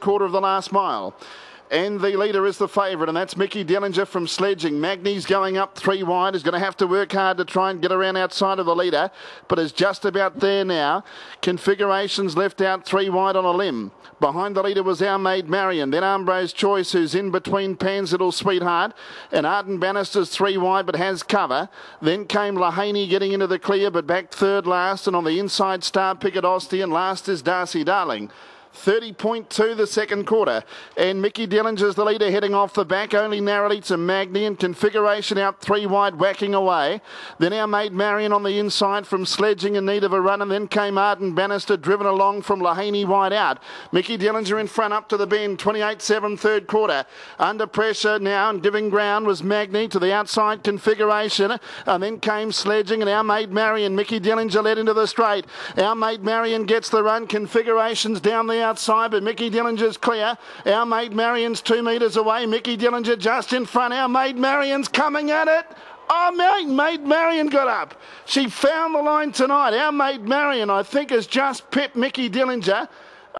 quarter of the last mile. And the leader is the favourite, and that's Mickey Dillinger from Sledging. Magny's going up three wide. Is going to have to work hard to try and get around outside of the leader, but is just about there now. Configurations left out three wide on a limb. Behind the leader was our Maid Marianne, then Ambrose Choice, who's in between Pan's Little Sweetheart, and Arden Bannister's three wide but has cover. Then came Lahaney getting into the clear, but back third last, and on the inside, Star Picket Osti, and last is Darcy Darling. 30.2 the second quarter. And Mickey Dillinger's the leader heading off the back, only narrowly to Magny and configuration out three wide, whacking away. Then our Maid Marianne on the inside from sledging in need of a run, and then came Arden Bannister driven along from Lahaney wide out. Mickey Dillinger in front up to the bend, 28-7 third quarter. Under pressure now and giving ground was Magni to the outside configuration, and then came sledging and our Maid Marianne. Mickey Dillinger led into the straight. Our Maid Marianne gets the run, configurations down the outside, but Mickey Dillinger's clear. Our Maid Marianne's two metres away. Mickey Dillinger just in front. Our Maid Marianne's coming at it. Oh, mate, Maid Marianne got up. She found the line tonight. Our Maid Marianne, I think, has just pipped Mickey Dillinger.